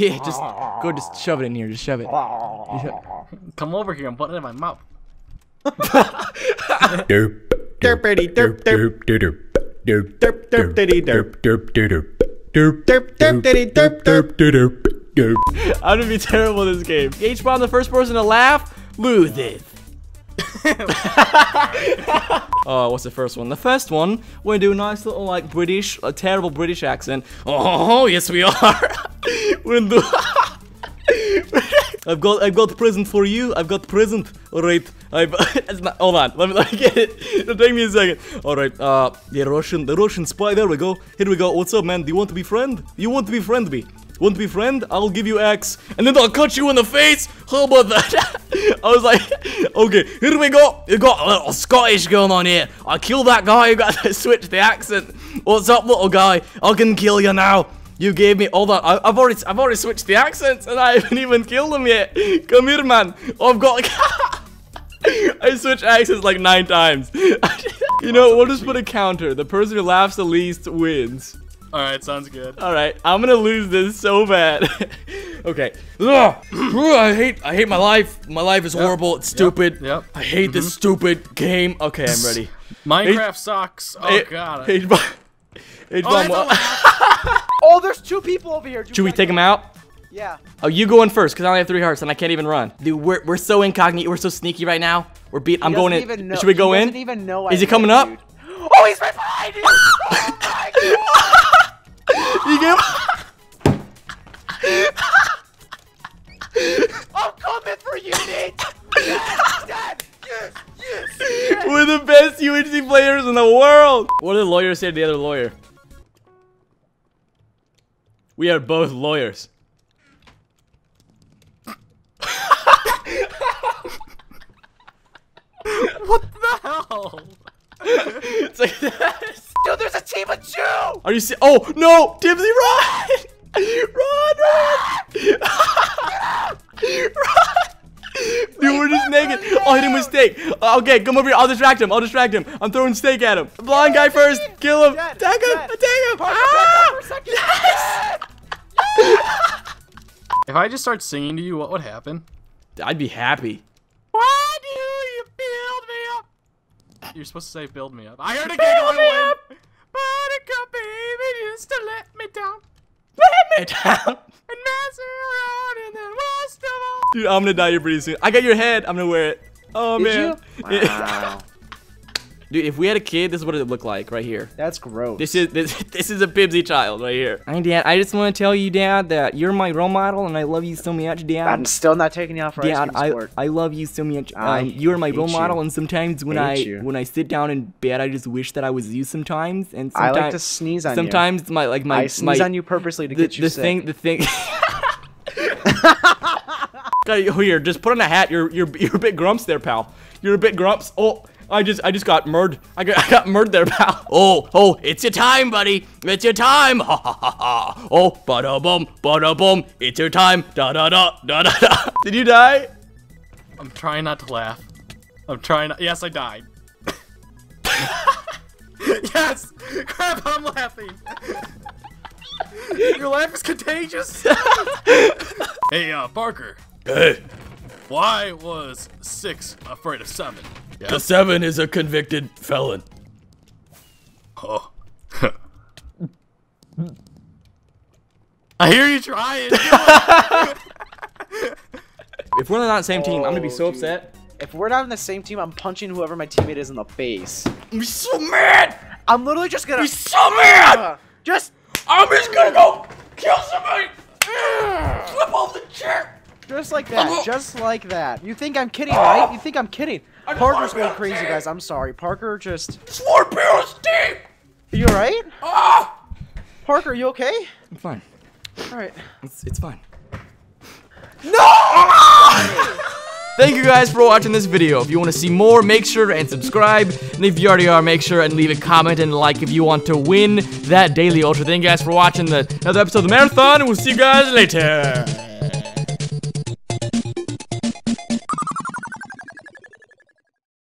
Yeah, just go, just shove it in here. Just shove it. Come over here and put it in my mouth. derp Derpity derp derp. derp derp Derp derp diddy derp. derp derp derp Derp derp diddy derp derp. derp derp I'm gonna be terrible this game. H spawn the first person to laugh loses. oh, uh, what's the first one? The first one, we're gonna do a nice little like British, a terrible British accent. Oh, yes we are. I've got, I've got present for you. I've got present. All right. I've. not, hold on. Let me, let me get it. Take me a second. All right. Uh, the Russian, the Russian spy. There we go. Here we go. What's up, man? Do you want to be friend? You want to be friend me? Want to be friend? I'll give you X, and then I'll cut you in the face. How about that? I was like, okay, here we go. You got a little Scottish going on here. I kill that guy. You got to switch the accent. What's up, little guy? I can kill you now. You gave me all that. I, have already, I've already switched the accents, and I haven't even killed him yet. Come here, man. Oh, I've got. I switched accents like nine times. you know, we'll just put a counter. The person who laughs the least wins. Alright, sounds good. All right, I'm gonna lose this so bad. okay. Ugh. I hate, I hate my life. My life is horrible. It's stupid. yep. I hate this mm-hmm. stupid game. Okay, I'm ready. Minecraft sucks. Oh Hey- god. H H Oh, that's Oh, there's two people over here. Should we take him out? Yeah. Oh, you go in first, because I only have three hearts and I can't even run. Dude, we're, we're so incognito. We're so sneaky right now. We're beat. I'm going in. know- Should we go he in? doesn't even know Is I he coming up? dude. Oh, he's right behind you! Oh my god! You get I'm coming for you, Nate! Best players in the world. What did the lawyer say to the other lawyer? We are both lawyers. what the hell? It's like this. Dude, there's a team of two! Are you see? Oh no, Tipsy, run! Run, run! run! Dude, we're just naked. Oh, I did a mistake. Okay, come over here. I'll distract him. I'll distract him. I'm throwing steak at him. Blind guy first. Kill him. Dead, Attack him. dead. Attack him. Parker, Ah! back up for a second! If I just start singing to you, what would happen? I'd be happy. Why do you build me up? You're supposed to say build me up. I heard a giggle and went. Buttercup baby used to let me down. Let me down. And mess around and then worst of all. Dude, I'm gonna die here pretty soon. I got your head. I'm gonna wear it. Oh Did man. you? Wow. Dude, if we had a kid, this is what it would look like right here. That's gross. This is this, this is a Pibsy child right here. Hi, Dad. I just want to tell you, Dad, that you're my role model, and I love you so much, Dad. I'm still not taking you off for ice Dad, cream I, sport. I love you so much. Um, you're my hate role model, and sometimes when Hate I you. when I sit down in bed, I just wish that I was you. Sometimes, and I like to sneeze on you. sometimes my like my I sneeze my, on you purposely to the, get you the sick. thing the thing. Oh, here, just put on a hat. You're you're you're a bit grumps there, pal. You're a bit grumps. Oh, I just I just got murdered. I got I got murdered there, pal. Oh oh, it's your time, buddy. It's your time. Ha ha ha ha. Oh, bada bum, bada bum. It's your time. Da da da da da da. Did you die? I'm trying not to laugh. I'm trying not. Yes, I died. yes! Crap, I'm laughing. Your laugh is contagious. hey, uh, Parker. Hey, Why was six afraid of seven? the seven is a convicted felon. Oh. I hear you trying. If we're not on the same team, I'm gonna be Oh, so dude. upset. If we're not on the same team, I'm punching whoever my teammate is in the face. I'm so mad. I'm literally just gonna. I'm so mad. Uh, just, I'm just gonna go kill somebody. Flip off the chair. Just like that. Just like that. You think I'm kidding, right? You think I'm kidding? I just Parker's going crazy, guys. I'm sorry. Parker just. Four pills deep. You alright? Ah. Parker, you okay? I'm fine. Alright. It's, it's fine. No! Thank you guys for watching this video. If you want to see more, make sure and subscribe. And if you already are, make sure and leave a comment and like if you want to win that daily ultra. Thank you guys for watching the, another episode of the marathon, and we'll see you guys later.